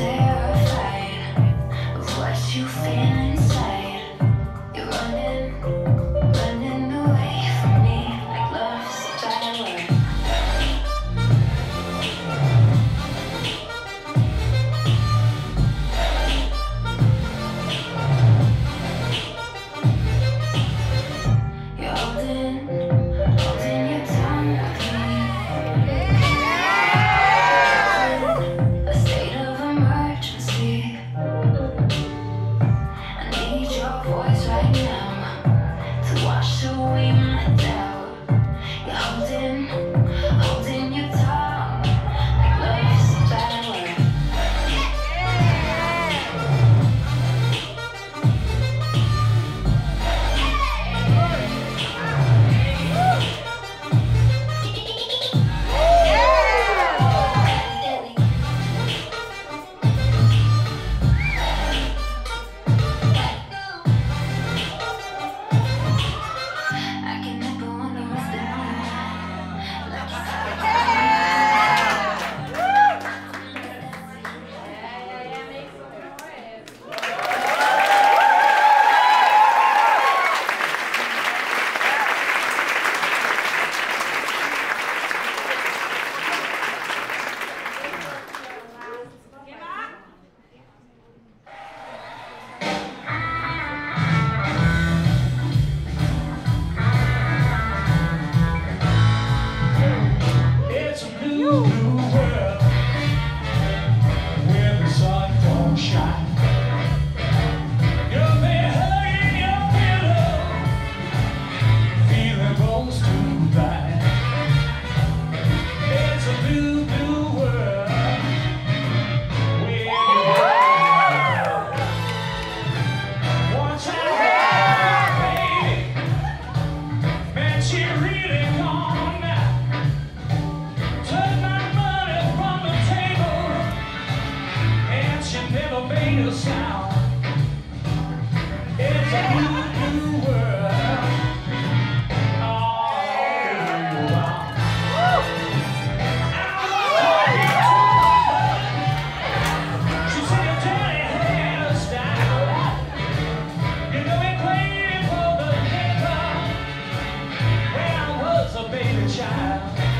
there a baby child.